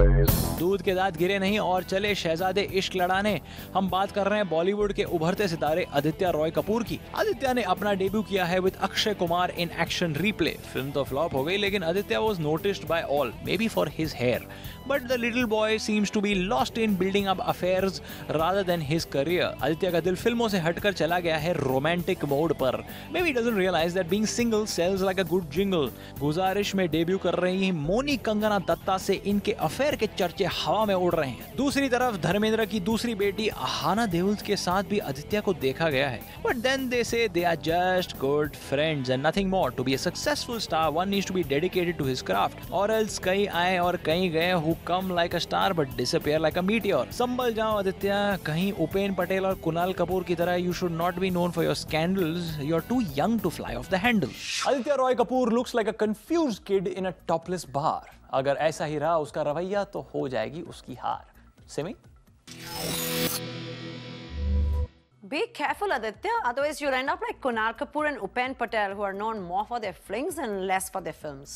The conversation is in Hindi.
दूध के दांत गिरे नहीं और चले शहजादे इश्क लड़ाने। हम बात कर रहे हैं बॉलीवुड के उभरते सितारे आदित्य रॉय कपूर की। आदित्य ने अपना डेब्यू किया है with Akshay Kumar in Action Replay film तो फ्लॉप हो गई, लेकिन Aditya was noticed by all may be for his hair but the little boy seems to be lost in building up affairs rather than his career Aditya का दिल फ़िल्मों से हटकर चला गया है रोमांटिक मोड पर। May be doesn't realize that being single sells like a good jingle Guzaarish में डेब्यू कर रही मोनी कंगना दत्ता से इनके अफेयर के चर्चे हवा में उड़ रहे हैं। दूसरी तरफ़ धर्मेंद्र की दूसरी बेटी आहाना देओल के साथ भी आदित्य को देखा गया है। But then they say they are just good friends and nothing more to be successful star one needs to be dedicated to his craft और एल्स कहीं आए और कहीं गए who come like a star but disappear like a meteor संभल जाओ आदित्य, कहीं उपेन पटेल और कुणाल कपूर की तरह you should not be known for your scandals you are too young to fly off the handle Aditya Roy Kapoor looks like a confused kid in a topless bar अगर ऐसा ही रहा उसका रवैया तो हो जाएगी उसकी हार Simi Be careful, Aditya. Otherwise, you'll end up like Kunal Kapoor and Upen Patel, who are known more for their flings and less for their films.